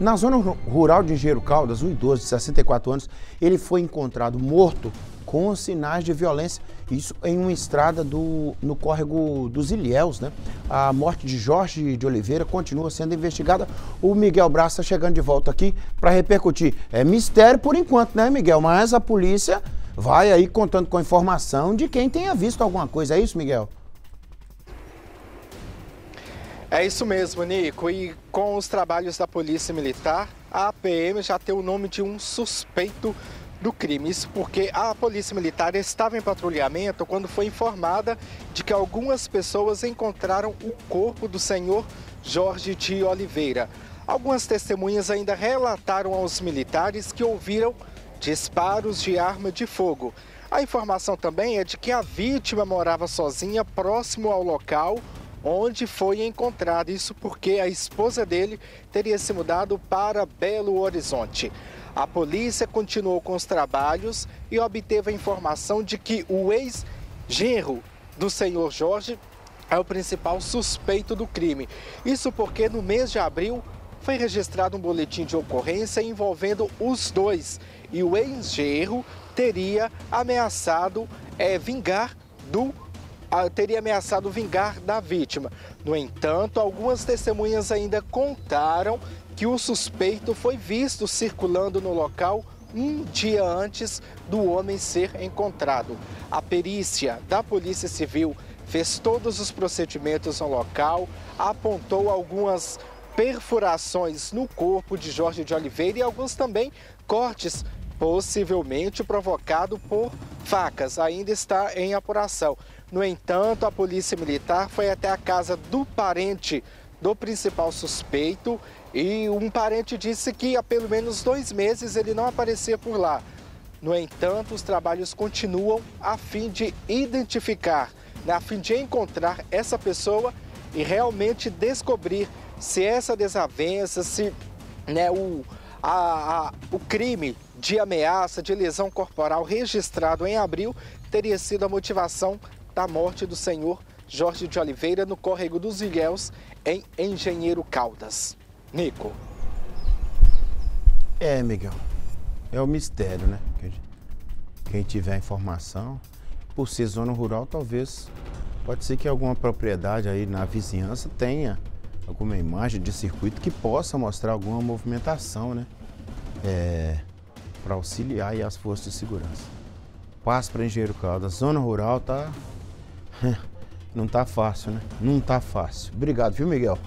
Na zona rural de Engenheiro Caldas, um idoso de 64 anos, ele foi encontrado morto com sinais de violência. Isso em uma estrada do, no córrego dos Ilhéus, né? A morte de Jorge de Oliveira continua sendo investigada. O Miguel Braça está chegando de volta aqui para repercutir. É mistério por enquanto, né, Miguel? Mas a polícia vai aí contando com informação de quem tenha visto alguma coisa. É isso, Miguel? É isso mesmo, Nico. E com os trabalhos da Polícia Militar, a APM já tem o nome de um suspeito do crime. Isso porque a Polícia Militar estava em patrulhamento quando foi informada de que algumas pessoas encontraram o corpo do senhor Jorge de Oliveira. Algumas testemunhas ainda relataram aos militares que ouviram disparos de arma de fogo. A informação também é de que a vítima morava sozinha próximo ao local onde foi encontrado. Isso porque a esposa dele teria se mudado para Belo Horizonte. A polícia continuou com os trabalhos e obteve a informação de que o ex-genro do senhor Jorge é o principal suspeito do crime. Isso porque no mês de abril foi registrado um boletim de ocorrência envolvendo os dois e o ex-genro teria ameaçado é, vingar do teria ameaçado vingar da vítima. No entanto, algumas testemunhas ainda contaram que o suspeito foi visto circulando no local um dia antes do homem ser encontrado. A perícia da Polícia Civil fez todos os procedimentos no local, apontou algumas perfurações no corpo de Jorge de Oliveira e alguns também cortes, possivelmente provocado por facas. Ainda está em apuração. No entanto, a Polícia Militar foi até a casa do parente do principal suspeito e um parente disse que há pelo menos dois meses ele não aparecia por lá. No entanto, os trabalhos continuam a fim de identificar, a fim de encontrar essa pessoa e realmente descobrir se essa desavença, se né, o, a, a, o crime de ameaça, de lesão corporal registrado em abril teria sido a motivação da morte do senhor Jorge de Oliveira no córrego dos Ilhéus, em Engenheiro Caldas. Nico. É, Miguel. É o mistério, né? Quem tiver informação, por ser zona rural, talvez pode ser que alguma propriedade aí na vizinhança tenha alguma imagem de circuito que possa mostrar alguma movimentação, né? É, para auxiliar as forças de segurança. Passo para Engenheiro Caldas. Zona rural tá. Não tá fácil, né? Não tá fácil. Obrigado, viu, Miguel?